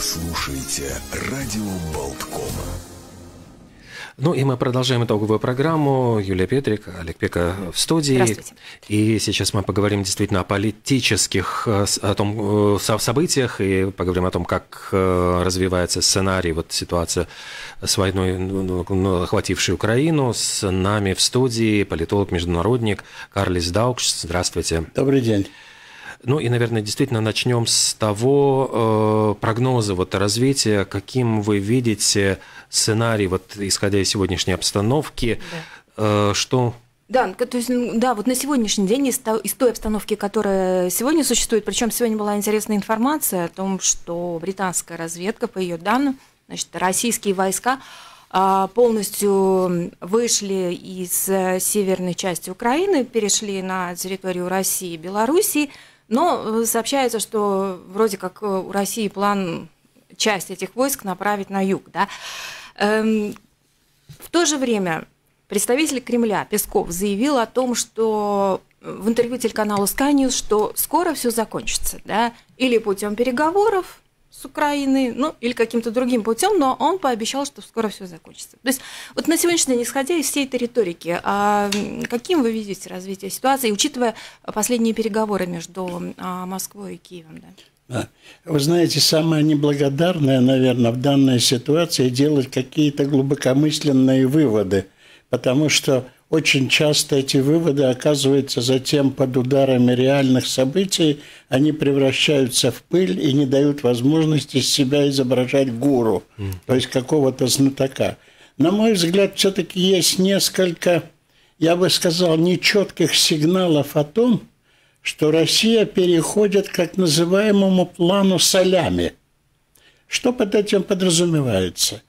слушаете радио Болткома. Ну и мы продолжаем итоговую программу. Юлия Петрик, Олег Пека в студии. И сейчас мы поговорим действительно о политических э, о том, э, событиях и поговорим о том, как э, развивается сценарий, вот ситуация с войной, ну, ну, ну, охватившей Украину. С нами в студии политолог-международник Карлис Даукш. Здравствуйте. Добрый день. Ну и, наверное, действительно начнем с того э, прогноза вот развития, каким вы видите сценарий, вот исходя из сегодняшней обстановки, да. э, что? Да, то есть, да, вот на сегодняшний день из, из той обстановки, которая сегодня существует, причем сегодня была интересная информация о том, что британская разведка, по ее данным, значит, российские войска а, полностью вышли из северной части Украины, перешли на территорию России и Белоруссии, но сообщается, что вроде как у России план часть этих войск направить на юг. Да? Эм, в то же время представитель Кремля Песков заявил о том, что в интервью телеканалу Sky News, что скоро все закончится, да, или путем переговоров с Украиной, ну, или каким-то другим путем, но он пообещал, что скоро все закончится. То есть вот на сегодняшний день, исходя из всей этой риторики, а каким вы видите развитие ситуации, учитывая последние переговоры между а, Москвой и Киевом? Да? Вы знаете, самое неблагодарное, наверное, в данной ситуации делать какие-то глубокомысленные выводы, потому что очень часто эти выводы оказываются затем под ударами реальных событий, они превращаются в пыль и не дают возможности себя изображать гуру, mm. то есть какого-то знатока. На мой взгляд, все-таки есть несколько, я бы сказал, нечетких сигналов о том, что Россия переходит к так называемому плану солями. Что под этим подразумевается?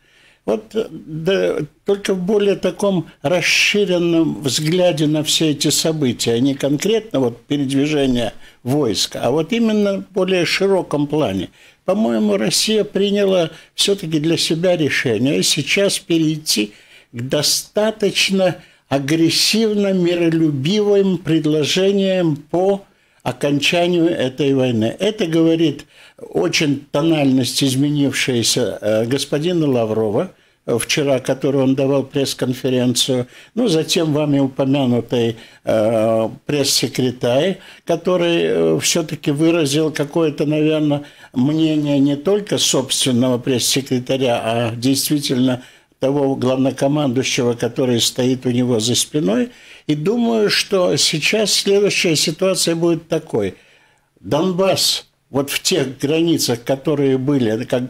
Вот да, только в более таком расширенном взгляде на все эти события, а не конкретно вот передвижение войск, а вот именно в более широком плане. По-моему, Россия приняла все-таки для себя решение сейчас перейти к достаточно агрессивно миролюбивым предложением по окончанию этой войны. Это говорит очень тональность изменившаяся э, господина Лаврова, э, вчера, который он давал пресс-конференцию, ну, затем вами упомянутый э, пресс-секретарь, который э, все-таки выразил какое-то, наверное, мнение не только собственного пресс-секретаря, а действительно того главнокомандующего, который стоит у него за спиной. И думаю, что сейчас следующая ситуация будет такой. Донбасс вот в тех границах, которые были, как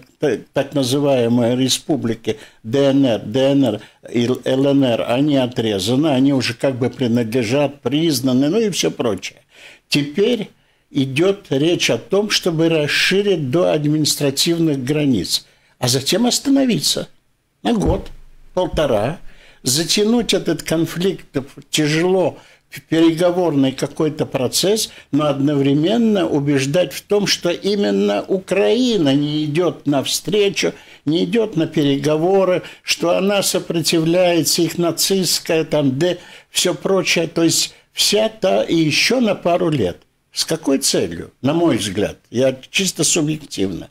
так называемые республики ДНР, ДНР и ЛНР, они отрезаны, они уже как бы принадлежат, признаны, ну и все прочее. Теперь идет речь о том, чтобы расширить до административных границ, а затем остановиться – на год, полтора. Затянуть этот конфликт тяжело, переговорный какой-то процесс, но одновременно убеждать в том, что именно Украина не идет навстречу, не идет на переговоры, что она сопротивляется, их нацистская, там, да, все прочее. То есть вся та и еще на пару лет. С какой целью, на мой взгляд, я чисто субъективно,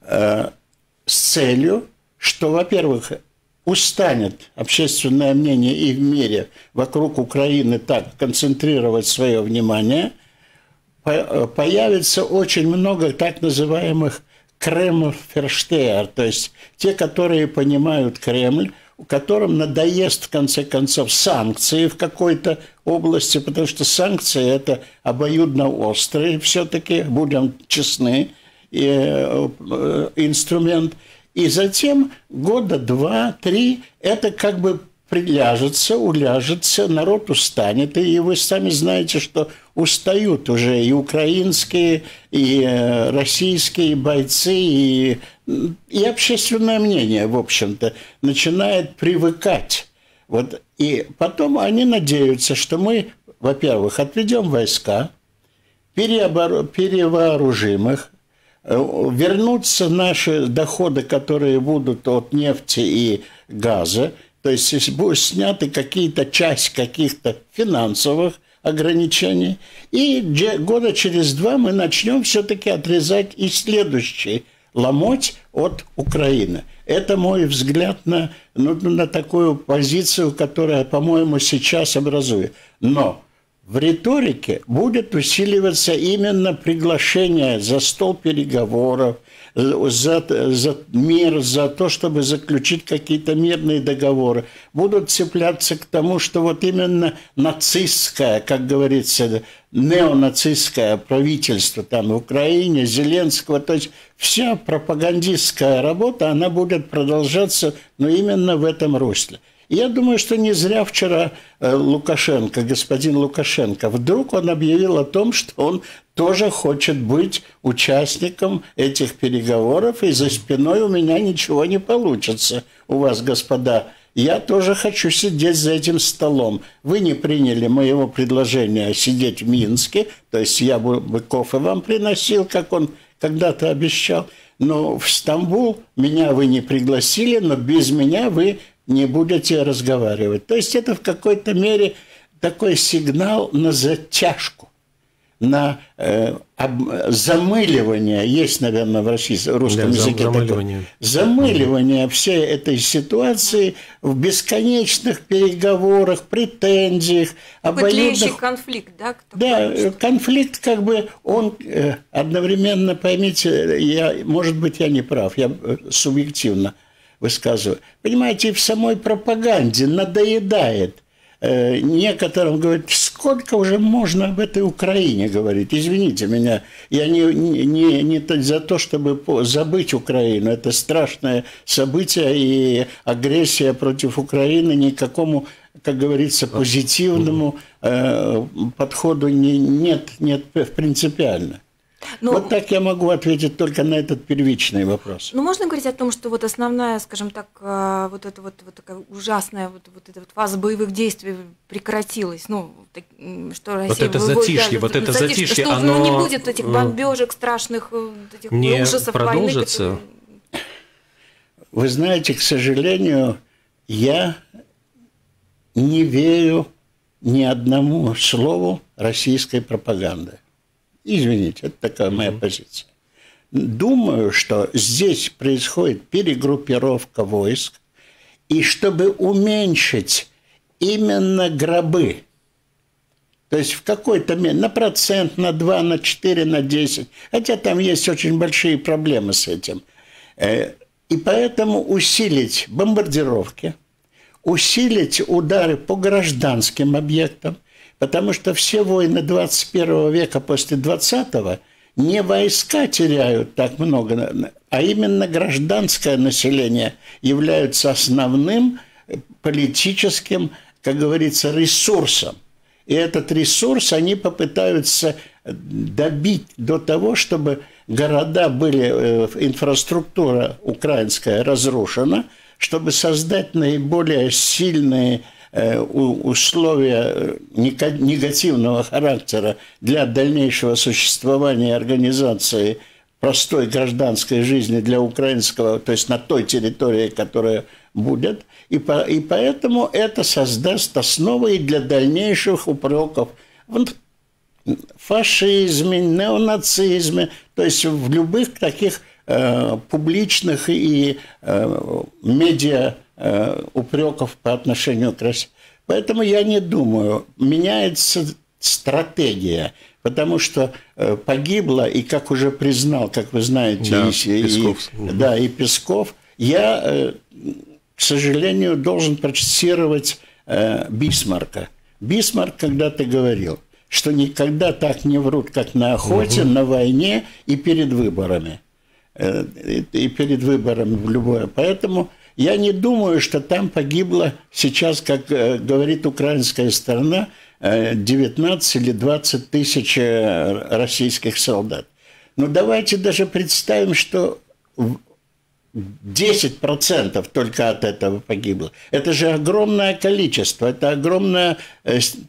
э, с целью что, во-первых, устанет общественное мнение и в мире вокруг Украины так концентрировать свое внимание, появится очень много так называемых Кремль-ферштеер, то есть те, которые понимают Кремль, у которым надоест, в конце концов, санкции в какой-то области, потому что санкции – это обоюдно острый, все-таки, будем честны, э, э, инструмент – и затем года два-три это как бы приляжется, уляжется, народ устанет. И вы сами знаете, что устают уже и украинские, и э, российские бойцы, и, и общественное мнение, в общем-то, начинает привыкать. Вот. И потом они надеются, что мы, во-первых, отведем войска, перевооружим их, вернутся наши доходы, которые будут от нефти и газа, то есть будут сняты какие-то часть каких-то финансовых ограничений, и года через два мы начнем все-таки отрезать и следующий ломоть от Украины. Это мой взгляд на, ну, на такую позицию, которая, по-моему, сейчас образует. Но в риторике будет усиливаться именно приглашение за стол переговоров, за, за мир, за то, чтобы заключить какие-то мирные договоры, будут цепляться к тому, что вот именно нацистское, как говорится, неонацистское правительство там в Украине, Зеленского, то есть вся пропагандистская работа, она будет продолжаться, но именно в этом русле. Я думаю, что не зря вчера э, Лукашенко, господин Лукашенко, вдруг он объявил о том, что он тоже хочет быть участником этих переговоров, и за спиной у меня ничего не получится. У вас, господа, я тоже хочу сидеть за этим столом. Вы не приняли моего предложения сидеть в Минске, то есть я бы, кофе вам приносил, как он когда-то обещал, но в Стамбул меня вы не пригласили, но без меня вы не будете разговаривать. То есть это в какой-то мере такой сигнал на затяжку на э, об, замыливание, есть, наверное, в российском русском да, языке замыливание. такое, замыливание всей этой ситуации в бесконечных переговорах, претензиях, обоюдных... конфликт, да? Да, конфликт, как бы, он э, одновременно, поймите, я, может быть, я не прав, я э, субъективно высказываю. Понимаете, в самой пропаганде надоедает некоторым говорят, сколько уже можно об этой Украине говорить? Извините меня, я не, не, не за то, чтобы забыть Украину. Это страшное событие, и агрессия против Украины никакому, как говорится, позитивному э, подходу не, нет, нет принципиально. Но... Ну, вот так я могу ответить только на этот первичный вопрос. Ну, можно говорить о том, что вот основная, скажем так, э, вот эта вот, вот такая ужасная вот, вот эта вот фаза боевых действий прекратилась, ну, так, что Россия... Вот это затишье, вот это затишье, затишье что, оно... Ну, не будет этих бомбежек страшных, э, этих не ужасов продолжится. войны. Вы знаете, к сожалению, я не верю ни одному слову российской пропаганды. Извините, это такая моя позиция. Думаю, что здесь происходит перегруппировка войск, и чтобы уменьшить именно гробы, то есть в какой-то мере, на процент, на 2, на 4, на 10, хотя там есть очень большие проблемы с этим. Э, и поэтому усилить бомбардировки, усилить удары по гражданским объектам, Потому что все войны 21 века после 20-го не войска теряют так много, а именно гражданское население является основным политическим, как говорится, ресурсом. И этот ресурс они попытаются добить до того, чтобы города были, э, инфраструктура украинская разрушена, чтобы создать наиболее сильные условия э, негативного характера для дальнейшего существования организации простой гражданской жизни для украинского, то есть на той территории, которая будет. И, по, и поэтому это создаст основы и для дальнейших упреков в фашизме, неонацизме, то есть в любых таких э, публичных и э, медиа Э, упреков по отношению к России. Поэтому я не думаю, меняется стратегия, потому что э, погибло, и как уже признал, как вы знаете, да, и, Песков. И, да, и Песков, я, э, к сожалению, должен процитировать Бисмарка. Бисмарк когда-то говорил, что никогда так не врут, как на охоте, угу. на войне и перед выборами. И перед выборами в любое. Поэтому я не думаю, что там погибло сейчас, как э, говорит украинская сторона, 19 э, или 20 тысяч э, российских солдат. Но давайте даже представим, что 10% только от этого погибло. Это же огромное количество, это огромная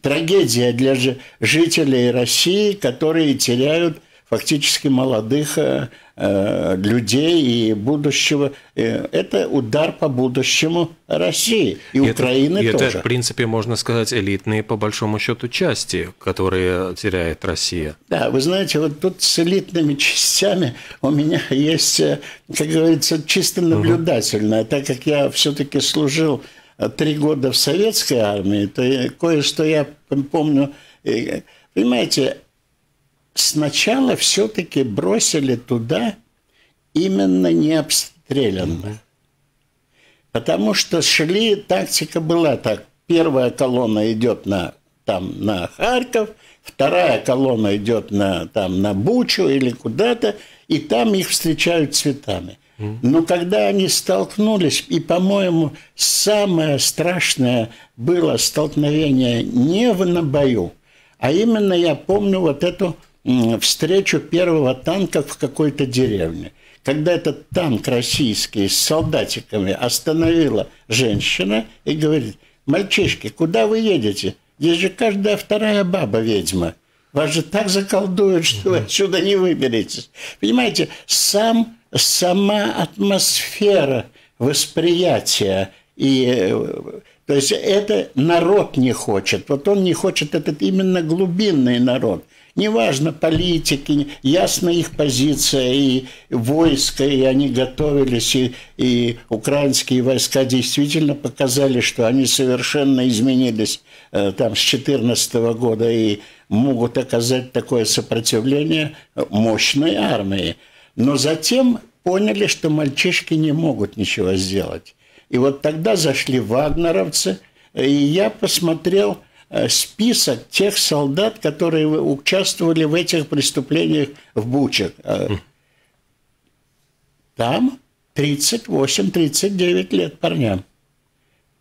трагедия для жителей России, которые теряют фактически молодых э, э, людей и будущего. Э, это удар по будущему России и, и Украины это, тоже. Это, в принципе, можно сказать, элитные, по большому счету, части, которые теряет Россия. Да, вы знаете, вот тут с элитными частями у меня есть, как говорится, чисто наблюдательное, угу. так как я все-таки служил три года в советской армии, то кое-что я помню. Понимаете, сначала все-таки бросили туда именно необстрелянных. Потому что шли, тактика была так. Первая колонна идет на, там, на Харьков, вторая колонна идет на, там, на Бучу или куда-то, и там их встречают цветами. Но когда они столкнулись, и, по-моему, самое страшное было столкновение не в на бою, а именно я помню вот эту встречу первого танка в какой-то деревне. Когда этот танк российский с солдатиками остановила женщина и говорит, мальчишки, куда вы едете? Здесь же каждая вторая баба ведьма. Вас же так заколдуют, что вы отсюда не выберетесь. Понимаете, сам, сама атмосфера восприятия и э, то есть это народ не хочет. Вот он не хочет этот именно глубинный народ. Неважно, политики, ясна их позиция, и войско, и они готовились, и, и украинские войска действительно показали, что они совершенно изменились э, там с 2014 года и могут оказать такое сопротивление мощной армии. Но затем поняли, что мальчишки не могут ничего сделать. И вот тогда зашли вагнеровцы, и я посмотрел список тех солдат, которые участвовали в этих преступлениях в Бучах. Э, там 38-39 лет парням.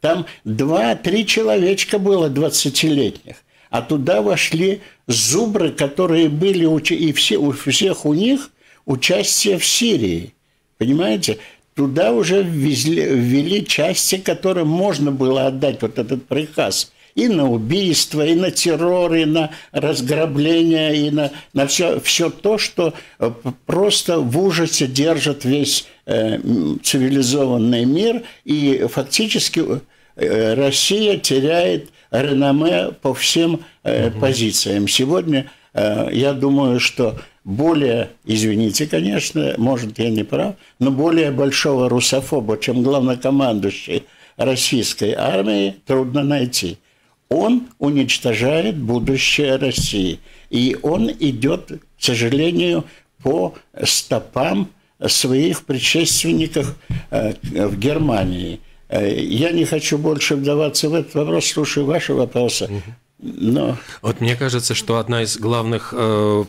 Там 2-3 человечка было 20-летних. А туда вошли зубры, которые были, и все, у всех у них участие в Сирии. Понимаете? Туда уже ввезли, ввели части, которым можно было отдать вот этот приказ и на убийство, и на террор, и на разграбление, и на, на все, все то, что э, просто в ужасе держит весь э, цивилизованный мир, и фактически э, Россия теряет реноме по всем э, угу. позициям. Сегодня э, я думаю, что более, извините, конечно, может, я не прав, но более большого русофоба, чем главнокомандующий российской армии, трудно найти он уничтожает будущее России. И он идет, к сожалению, по стопам своих предшественников э, в Германии. Э, я не хочу больше вдаваться в этот вопрос, слушаю ваши вопросы. Но... Вот мне кажется, что одна из главных э,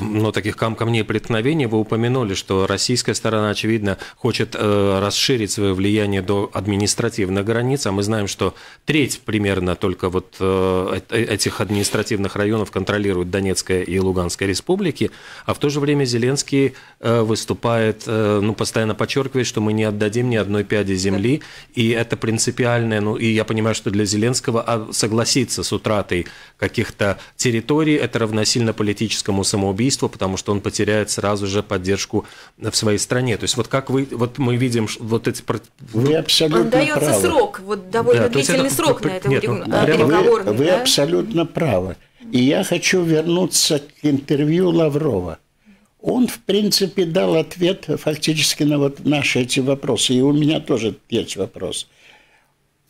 ну, таких кам камней преткновения, вы упомянули, что российская сторона, очевидно, хочет э, расширить свое влияние до административных границ, а мы знаем, что треть примерно только вот э, этих административных районов контролируют Донецкая и Луганская республики, а в то же время Зеленский выступает, ну, постоянно подчеркивает, что мы не отдадим ни одной пяди земли, и это принципиальное, ну, и я понимаю, что для Зеленского а, согласиться с утра утратой каких-то территорий, это равносильно политическому самоубийству, потому что он потеряет сразу же поддержку в своей стране. То есть вот как вы, вот мы видим вот эти... Вы абсолютно он дается правы. срок, вот довольно да, длительный это, срок на это нет, ну, переговорный. Вы, вы да? абсолютно правы. И я хочу вернуться к интервью Лаврова. Он, в принципе, дал ответ фактически на вот наши эти вопросы. И у меня тоже есть вопрос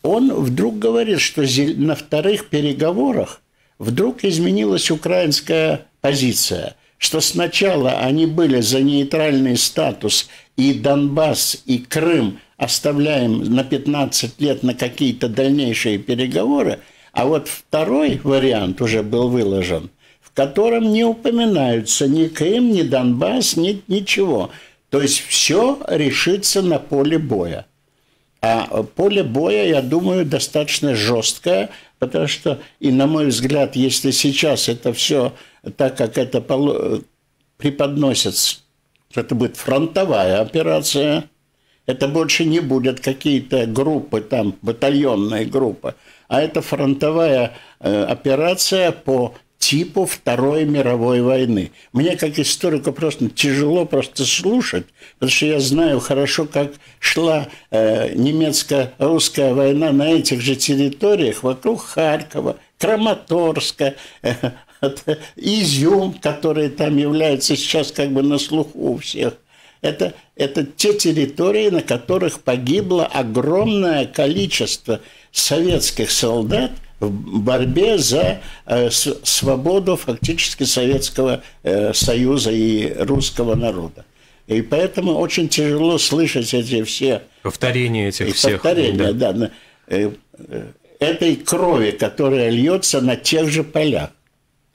он вдруг говорит, что на вторых переговорах вдруг изменилась украинская позиция, что сначала они были за нейтральный статус, и Донбасс, и Крым оставляем на 15 лет на какие-то дальнейшие переговоры, а вот второй вариант уже был выложен, в котором не упоминаются ни Крым, ни Донбасс, ни ничего. То есть все решится на поле боя. А поле боя, я думаю, достаточно жесткое, потому что, и на мой взгляд, если сейчас это все так, как это преподносится, это будет фронтовая операция, это больше не будет какие-то группы, там, батальонные группы, а это фронтовая э, операция по типу Второй мировой войны. Мне, как историку, просто тяжело просто слушать, потому что я знаю хорошо, как шла э, немецко-русская война на этих же территориях вокруг Харькова, Краматорска, э, Изюм, который там является сейчас как бы на слуху у всех. Это, это те территории, на которых погибло огромное количество советских солдат в борьбе за э, свободу фактически Советского э, Союза и русского народа. И поэтому очень тяжело слышать эти все... Повторения этих всех. Повторения, да. да э, этой крови, которая льется на тех же полях.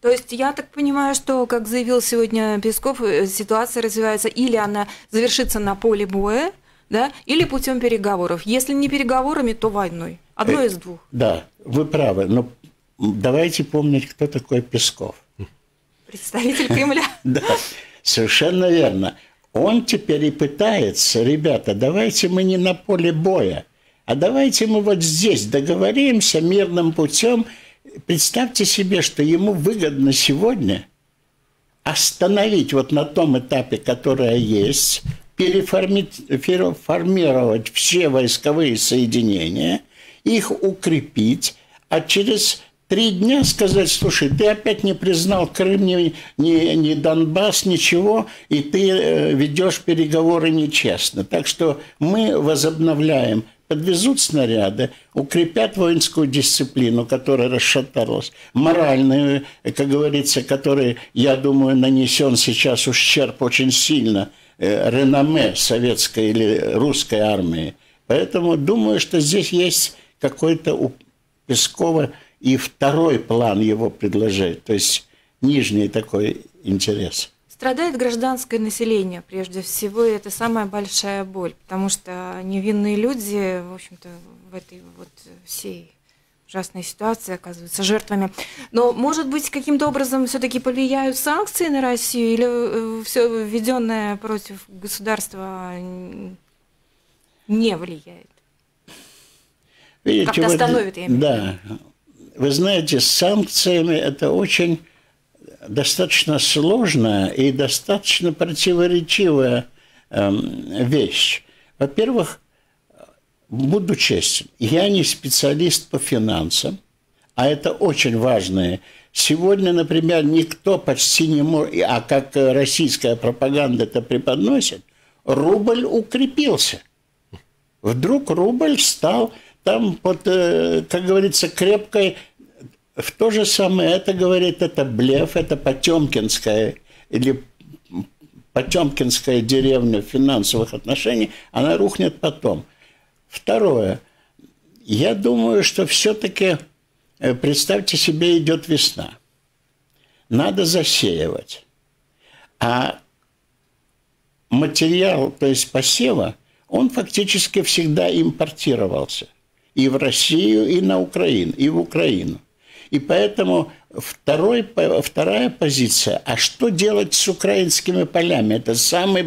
То есть я так понимаю, что, как заявил сегодня Песков, ситуация развивается или она завершится на поле боя, да, или путем переговоров. Если не переговорами, то войной. Одно э, из двух. Да, вы правы. Но давайте помнить, кто такой Песков. Представитель Кремля. Да, совершенно верно. Он теперь и пытается, ребята, давайте мы не на поле боя, а давайте мы вот здесь договоримся мирным путем – представьте себе, что ему выгодно сегодня остановить вот на том этапе, которое есть, переформировать все войсковые соединения, их укрепить, а через три дня сказать, слушай, ты опять не признал Крым, ни, ни, ни Донбасс, ничего, и ты э, ведешь переговоры нечестно. Так что мы возобновляем подвезут снаряды, укрепят воинскую дисциплину, которая расшаталась, моральную, как говорится, который, я думаю, нанесен сейчас ущерб очень сильно э, реноме советской или русской армии. Поэтому думаю, что здесь есть какой-то у Пескова и второй план его предложить, то есть нижний такой интерес. Страдает гражданское население, прежде всего, и это самая большая боль, потому что невинные люди, в общем-то, в этой вот всей ужасной ситуации оказываются жертвами. Но, может быть, каким-то образом все-таки повлияют санкции на Россию или э, все введенное против государства не влияет? Видите, Как-то остановит, я имею Да. Вы знаете, с санкциями это очень достаточно сложная и достаточно противоречивая эм, вещь. Во-первых, буду честен, я не специалист по финансам, а это очень важное. Сегодня, например, никто почти не может, а как российская пропаганда это преподносит, рубль укрепился. Вдруг рубль стал там под, э, как говорится, крепкой в то же самое это говорит, это блеф, это Потемкинская или Потемкинская деревня финансовых отношений, она рухнет потом. Второе. Я думаю, что все-таки, э, представьте себе, идет весна. Надо засеивать. А материал, то есть посева, он фактически всегда импортировался. И в Россию, и на Украину, и в Украину. И поэтому второй, вторая позиция, а что делать с украинскими полями? Это самый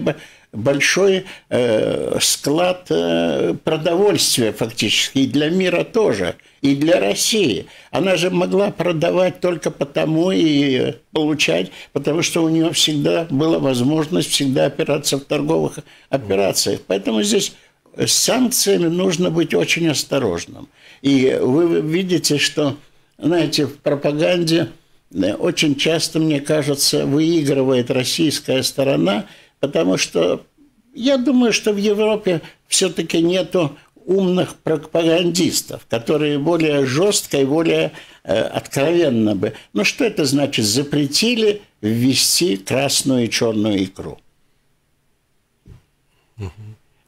большой э, склад э, продовольствия фактически, и для мира тоже, и для России. Она же могла продавать только потому и получать, потому что у нее всегда была возможность всегда опираться в торговых операциях. Поэтому здесь с санкциями нужно быть очень осторожным. И вы видите, что знаете, в пропаганде очень часто, мне кажется, выигрывает российская сторона, потому что я думаю, что в Европе все-таки нету умных пропагандистов, которые более жестко и более э, откровенно бы. Ну, что это значит? Запретили ввести красную и черную икру.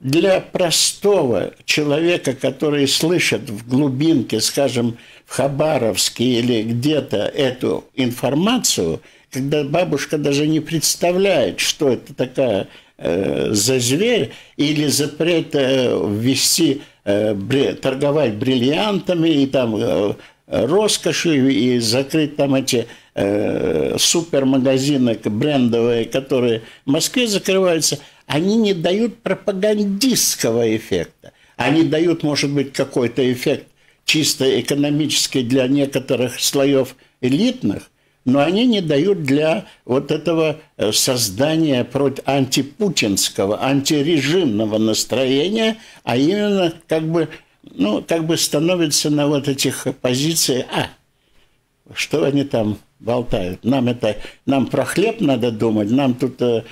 Для простого человека, который слышит в глубинке, скажем, в Хабаровске или где-то эту информацию, когда бабушка даже не представляет, что это такая э, за зверь, или запрет э, ввести, э, бре, торговать бриллиантами и там э, роскошью, и закрыть там эти э, супермагазины брендовые, которые в Москве закрываются, они не дают пропагандистского эффекта. Они дают, может быть, какой-то эффект чисто экономически для некоторых слоев элитных, но они не дают для вот этого э, создания против антипутинского, антирежимного настроения, а именно как бы, ну, как бы становится на вот этих позициях, а, что они там болтают. Нам это, нам про хлеб надо думать, нам тут э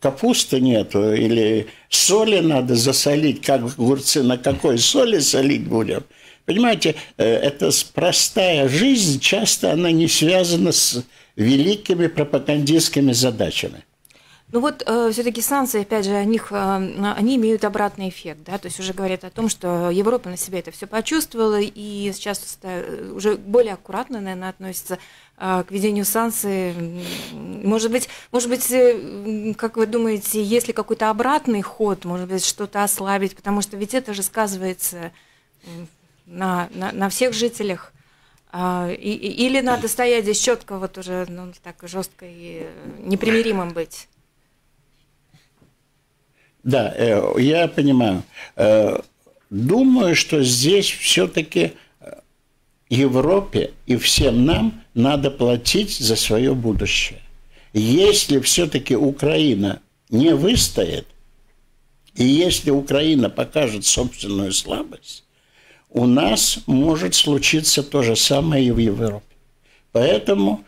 капусты нету, или соли надо засолить, как огурцы, на какой соли солить будем. Понимаете, э, это простая жизнь, часто она не связана с великими пропагандистскими задачами. Ну вот э, все-таки санкции, опять же, о них, э, они имеют обратный эффект, да, то есть уже говорят о том, что Европа на себя это все почувствовала и сейчас уже более аккуратно, наверное, относится э, к ведению санкций. Может быть, может быть, э, как вы думаете, есть ли какой-то обратный ход, может быть, что-то ослабить, потому что ведь это же сказывается на, на, на всех жителях. А, и, или надо стоять здесь четко, вот уже ну, так жестко и непримиримым быть? Да, э, я понимаю. Э, думаю, что здесь все-таки Европе и всем нам надо платить за свое будущее. Если все-таки Украина не выстоит, и если Украина покажет собственную слабость, у нас может случиться то же самое и в Европе. Поэтому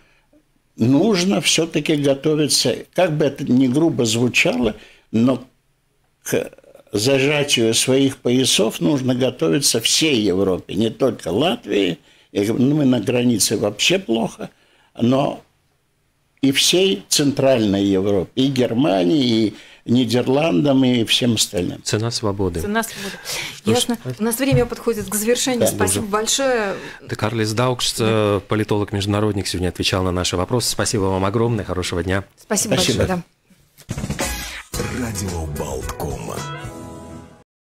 нужно все-таки готовиться, как бы это ни грубо звучало, но к зажатию своих поясов нужно готовиться всей Европе, не только Латвии, ну, мы на границе вообще плохо, но и всей Центральной Европе, и Германии, и Нидерландам и всем остальным. Цена свободы. Цена свободы. Что Ясно. Ж... У нас время подходит к завершению. Да, Спасибо уже. большое. Да, Карлис Даукс, да. политолог-международник, сегодня отвечал на наши вопросы. Спасибо вам огромное. Хорошего дня. Спасибо, Спасибо. большое. Да. Радио.